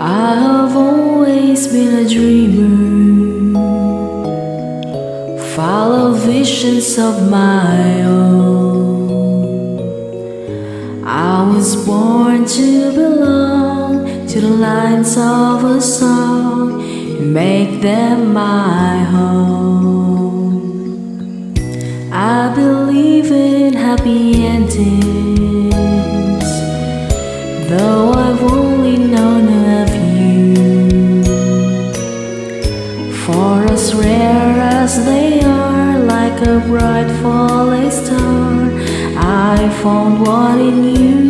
always been a dreamer, follow visions of my own. I was born to belong to the lines of a song. And make them my For as rare as they are, like a bright falling star, I found one in you.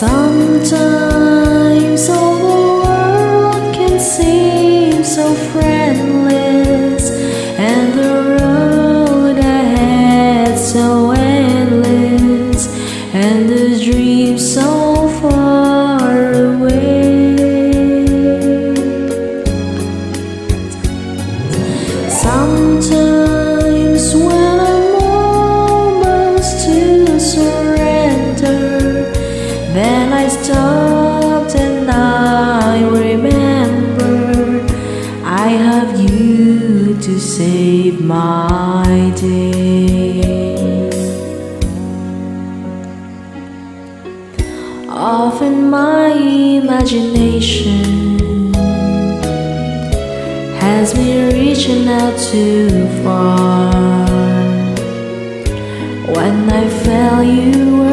Sometimes all save my day. Often my imagination has been reaching out too far. When I felt you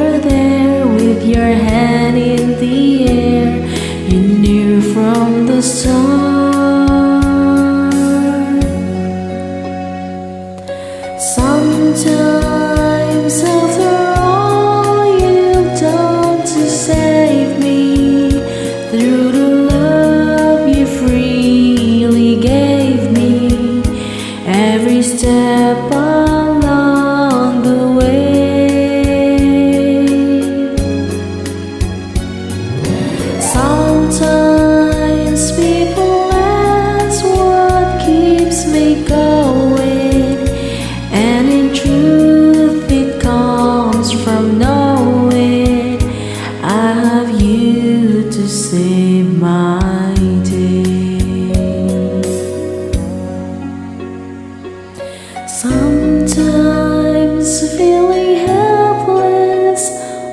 Sometimes feeling helpless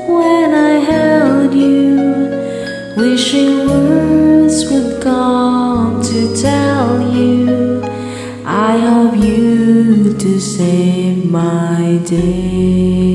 when I held you, wishing words would come to tell you I have you to save my day.